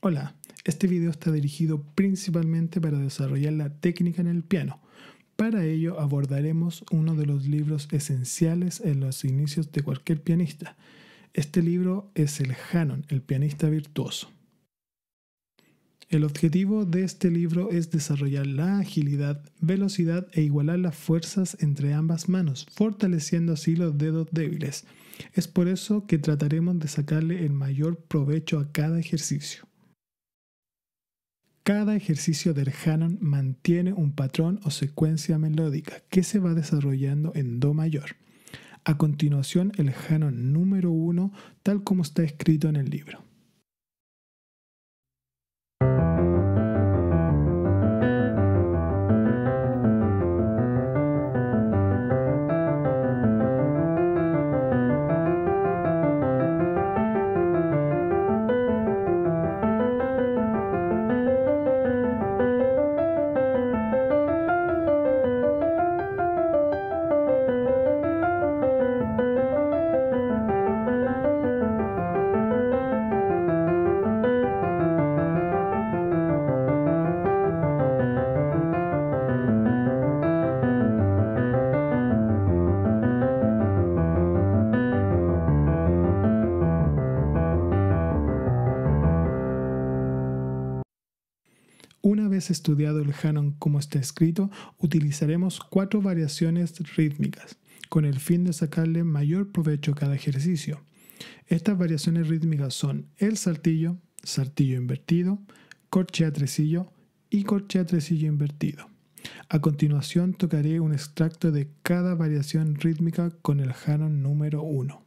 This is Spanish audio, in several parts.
Hola, este video está dirigido principalmente para desarrollar la técnica en el piano. Para ello abordaremos uno de los libros esenciales en los inicios de cualquier pianista. Este libro es el Hanon, el pianista virtuoso. El objetivo de este libro es desarrollar la agilidad, velocidad e igualar las fuerzas entre ambas manos, fortaleciendo así los dedos débiles. Es por eso que trataremos de sacarle el mayor provecho a cada ejercicio. Cada ejercicio del Hanon mantiene un patrón o secuencia melódica que se va desarrollando en Do mayor. A continuación, el Hanon número 1, tal como está escrito en el libro. Una vez estudiado el Hanon como está escrito, utilizaremos cuatro variaciones rítmicas, con el fin de sacarle mayor provecho a cada ejercicio. Estas variaciones rítmicas son el saltillo, saltillo invertido, corchea tresillo y corchea tresillo invertido. A continuación tocaré un extracto de cada variación rítmica con el Hanon número 1.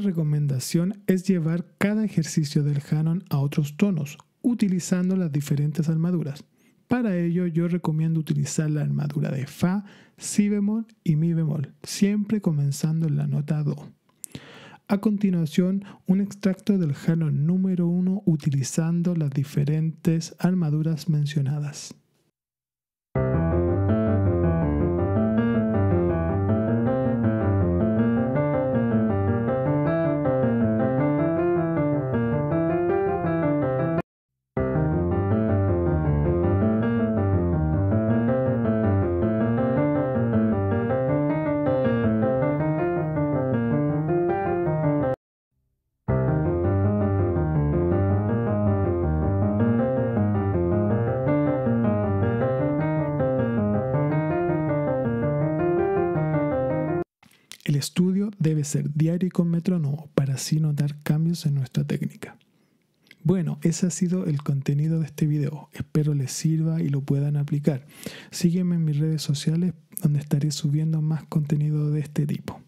Recomendación es llevar cada ejercicio del Hanon a otros tonos, utilizando las diferentes armaduras. Para ello yo recomiendo utilizar la armadura de Fa, Si bemol y Mi bemol, siempre comenzando en la nota Do. A continuación, un extracto del Hanon número 1 utilizando las diferentes armaduras mencionadas. Estudio debe ser diario y con metrónomo para así notar cambios en nuestra técnica. Bueno, ese ha sido el contenido de este video. Espero les sirva y lo puedan aplicar. Sígueme en mis redes sociales donde estaré subiendo más contenido de este tipo.